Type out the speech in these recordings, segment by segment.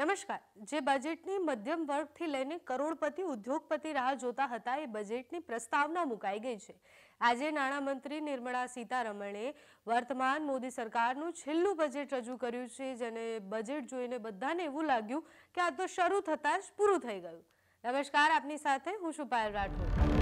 નમસ્કાર. જે બજેટની મધ્યમ વર્ગથી લઈને કરોડપતિ, ઉદ્યોગપતિ રાહ જોતા હતા, એ બજેટની પ્રસ્તાવના મુકાઈ ગઈ છે. આજે નાણામંત્રી નિર્મળા સીતારમણે વર્તમાન મોદી સરકારનું છેલ્લું બજેટ રજૂ કર્યું છે, જેને બજેટ જોઈને બધાને એવું લાગ્યું કે આ તો શરૂ થતાં જ પૂરું થઈ ગયું. નમસ્કાર, આપની સાથે હું છું પાયલ રાઠોડ.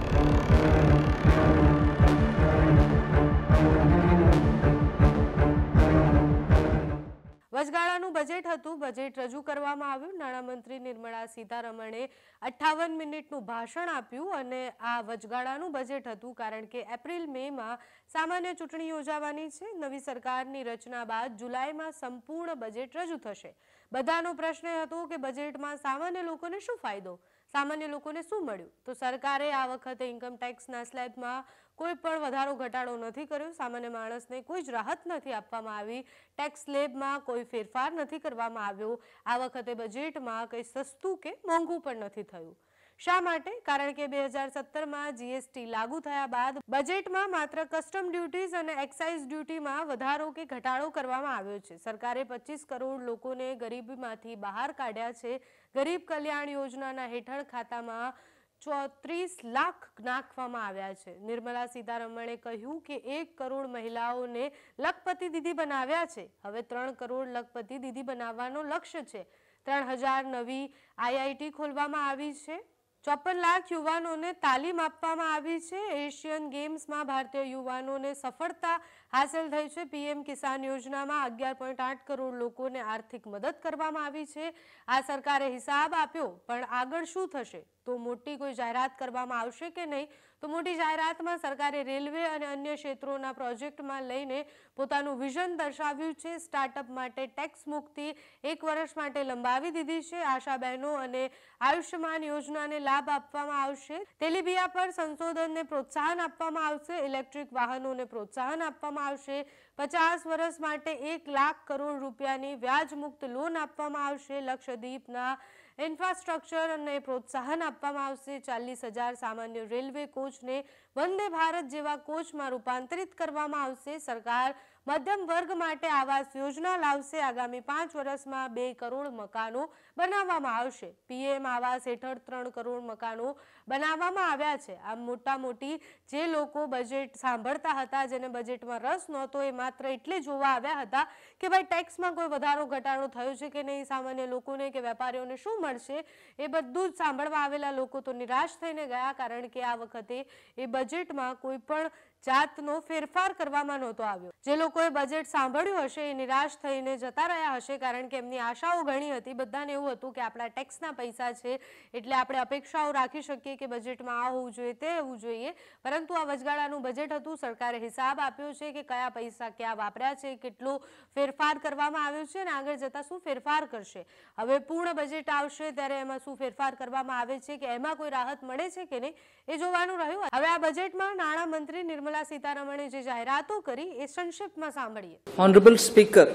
વચગાળાનું બજેટ હતું. બજેટ રજૂ કરવામાં આવ્યું. નાણામંત્રી નિર્મળા સીતારમણે અઠ્ઠાવન મિનિટનું ભાષણ આપ્યું અને આ વચગાળાનું બજેટ હતું કારણ કે એપ્રિલ મેમાં સામાન્ય ચૂંટણી યોજાવાની છે. નવી સરકારની રચના બાદ જુલાઈમાં સંપૂર્ણ બજેટ રજૂ થશે. બધાનો પ્રશ્ન હતો કે બજેટમાં સામાન્ય લોકોને શું ફાયદો? સામાન્ય લોકોને શું મળ્યું? તો સરકારે આ વખતે ઇન્કમ ટેક્સના સ્લેબમાં કોઈ પણ વધારો, ઘટાડો નથી કર્યો. સામાન્ય માણસને કોઈ જ રાહત નથી આપવામાં આવી. ટેક્સ સ્લેબમાં કોઈ ફેરફાર નથી કરવામાં આવ્યો. આ વખતે બજેટમાં કંઈ સસ્તું કે મોંઘું પણ નથી થયું. શા માટે? કારણ કે બે હજાર સત્તરમાં જીએસટી લાગુ થયા બાદ બજેટમાં માત્ર કસ્ટમ ડ્યુટીઝ અને એક્સાઇઝ ડ્યુટીમાં વધારો કે ઘટાડો કરવામાં આવ્યો છે. સરકારે પચીસ કરોડ લોકોને ગરીબીમાંથી બહાર કાઢ્યા છે. ગરીબ કલ્યાણ યોજનાના હેઠળ ખાતામાં ચોત્રીસ લાખ નાખવામાં આવ્યા છે. નિર્મલા સીતારમણે કહ્યું કે એક કરોડ મહિલાઓને લખપતિ દીદી બનાવ્યા છે. હવે ત્રણ કરોડ લખપતિ દીદી બનાવવાનો લક્ષ્ય છે. ત્રણ હજાર નવી આઈઆઈટી ખોલવામાં આવી છે. ચોપન લાખ યુવાનોને તાલીમ આપવામાં આવી છે. એશિયન ગેમ્સમાં ભારતીય યુવાનોને સફળતા હાંસલ થઈ છે. પીએમ કિસાન યોજનામાં અગિયાર કરોડ લોકોને આર્થિક મદદ કરવામાં આવી છે. આ સરકારે હિસાબ આપ્યો, પણ આગળ શું થશે? તો મોટી કોઈ જાહેરાત કરવામાં આવશે કે નહીં? તો મોટી જાહેરાતમાં સરકારે રેલવે અને અન્ય ક્ષેત્રોના પ્રોજેક્ટમાં લઈને પોતાનું વિઝન દર્શાવ્યું છે સ્ટાર્ટઅપ માટે ટેક્સ મુક્તિ એક વર્ષ માટે લંબાવી દીધી છે આશા બહેનો અને આયુષ્યમાન યોજનાને લાભ આપવામાં આવશે તેલીબિયા પર સંશોધનને પ્રોત્સાહન આપવામાં આવશે ઇલેક્ટ્રિક વાહનોને પ્રોત્સાહન આપવામાં આવશે પચાસ વર્ષ માટે એક લાખ કરોડ રૂપિયાની વ્યાજમુક્ત લોન આપવામાં આવશે લક્ષદ્વીપના ઇન્ફ્રાસ્ટ્રક્ચર અને પ્રોત્સાહન આપવામાં આવશે ચાલીસ હજાર સામાન્ય રેલવે કોચને વંદે ભારત જેવા કોચમાં રૂપાંતરિત કરવામાં આવશે. સરકાર મધ્યમ વર્ગ માટે આવાસ યોજના લાવશે. આગામી પાંચ વર્ષમાં બે કરોડ મકાનો બનાવવામાં આવશે. પીએમ આવાસ હેઠળ ત્રણ કરોડ મકાનો બનાવવામાં આવ્યા છે. આમ મોટા મોટી જે લોકો બજેટ સાંભળતા હતા, જેને બજેટમાં રસ નહોતો, એ માત્ર એટલે જોવા આવ્યા હતા કે ભાઈ ટેક્સમાં કોઈ વધારો, ઘટાડો થયો છે કે નહીં, સામાન્ય લોકોને કે વેપારીઓને શું મળશે, એ બધું જ સાંભળવા આવેલા લોકો તો નિરાશ થઈને ગયા, કારણ કે આ વખતે એ બજેટમાં કોઈ પણ જાતનો ફેરફાર કરવામાં નહોતો આવ્યો. જે લોકોએ બજેટ સાંભળ્યું હશે એ નિરાશ થઈને જતા રહ્યા હશે કારણ કે એમની આશાઓ ઘણી હતી. બધાને એવું હતું કે આપણા ટેક્સના પૈસા છે એટલે આપણે અપેક્ષાઓ રાખી શકીએ કે બજેટમાં આ હોવું જોઈએ, તે હોવું જોઈએ. પરંતુ આ વચગાળાનું બજેટ હતું. સરકારે હિસાબ આપ્યો છે કે કયા પૈસા ક્યાં વાપર્યા છે, કેટલો ફેરફાર કરવામાં આવ્યો છે અને આગળ જતા શું ફેરફાર કરશે. હવે પૂર્ણ બજેટ આવશે ત્યારે એમાં શું ફેરફાર કરવામાં આવે છે કે એમાં કોઈ રાહત મળે છે કે નહીં, એ જોવાનું રહ્યું. હવે આ બજેટમાં નાણામંત્રી નિર્મલા સીતારમણે જે જાહેરાતો કરી એ સંક્ષિપ્તમાં સાંભળીએ Honorable Speaker,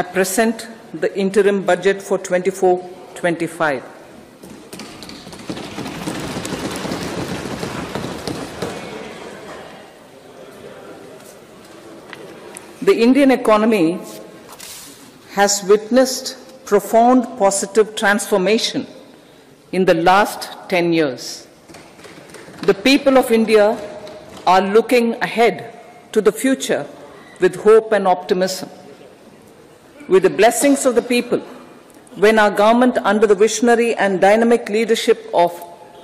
I present the interim budget for 24-25. The Indian economy has witnessed profound positive transformation in the last 10 years. The people of India are looking ahead to the future with hope and optimism. With the blessings of the people, when our government, under the visionary and dynamic leadership of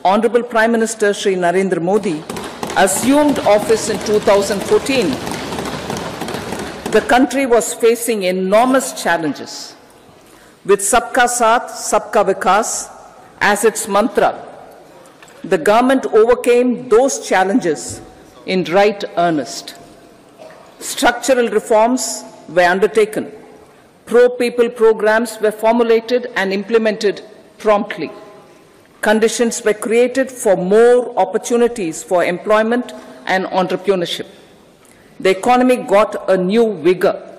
Honorable Prime Minister Sri Narendra Modi, assumed office in 2014, the country was facing enormous challenges. With Sabka Saath, Sabka Vikas as its mantra, the government overcame those challenges in right earnest. Structural reforms were undertaken. Pro people programs were formulated and implemented promptly. Conditions were created for more opportunities for employment and entrepreneurship. The economy got a new vigor.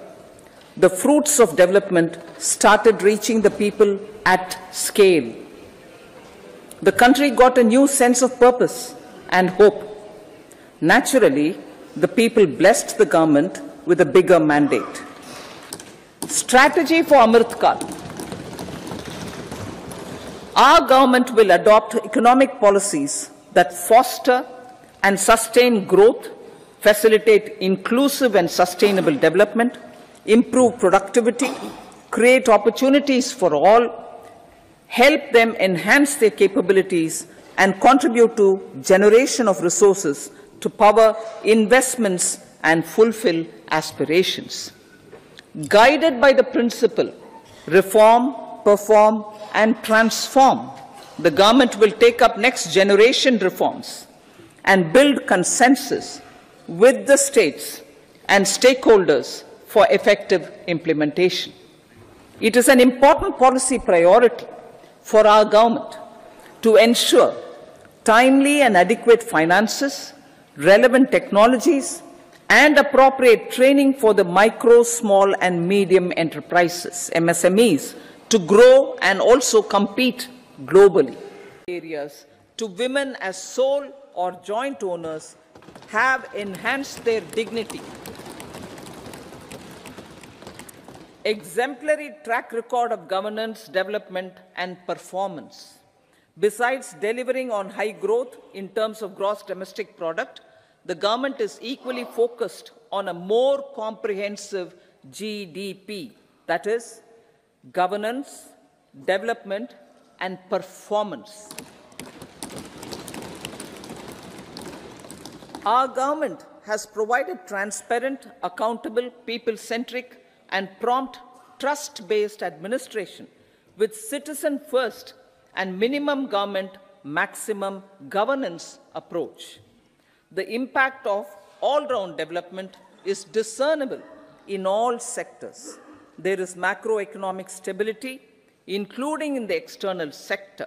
The fruits of development started reaching the people at scale. The country got a new sense of purpose and hope. Naturally, the people blessed the government with a bigger mandate. Strategy for Amrit Kal. Our government will adopt economic policies that foster and sustain growth, facilitate inclusive and sustainable development, improve productivity, create opportunities for all, help them enhance their capabilities and contribute to generation of resources to power investments and fulfill aspirations. Guided by the principle reform, perform and transform, the government will take up next generation reforms and build consensus with the states and stakeholders for effective implementation. It is an important policy priority for our government to ensure timely and adequate finances, relevant technologies, and appropriate training for the micro, small, and medium enterprises, MSMEs, to grow and also compete globally. Areas to women as sole or joint owners have enhanced their dignity. Exemplary track record of governance, development, and performance. Besides delivering on high growth in terms of gross domestic product, the government is equally focused on a more comprehensive GDP, that is, governance, development, and performance. Our government has provided transparent, accountable, people centric, and prompt, trust based administration with citizen first and minimum government, maximum governance approach. The impact of all round development is discernible in all sectors. There is macroeconomic stability, including in the external sector.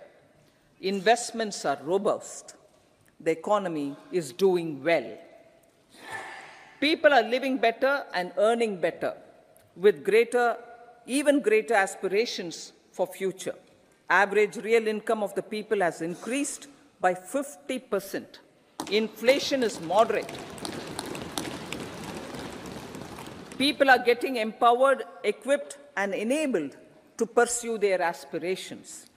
Investments are robust. The economy is doing well. People are living better and earning better with greater, even greater aspirations for future. Average real income of the people has increased by 50%. Inflation is moderate. People are getting empowered, equipped, and enabled to pursue their aspirations.